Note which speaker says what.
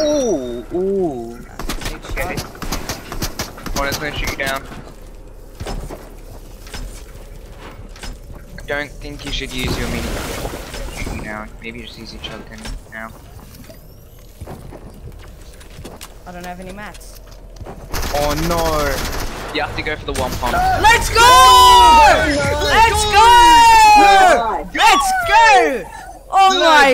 Speaker 1: Ooh, ooh.
Speaker 2: Okay. One is gonna shoot you down. I don't think you should use your mini. Shoot you down. Maybe just use your shotgun now.
Speaker 3: I don't have any mats.
Speaker 2: Oh no! You have to go for the one pump.
Speaker 3: Let's go! Let's go! Let's go! Oh my